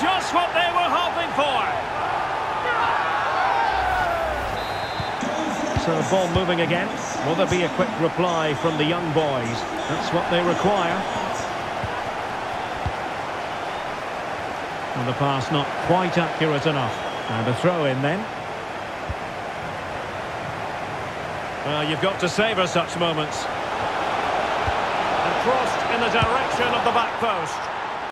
Just what they were hoping for. So the ball moving again. Will there be a quick reply from the young boys? That's what they require. And the pass not quite accurate enough. And a throw in then. Well, you've got to savour such moments. And crossed in the direction of the back post.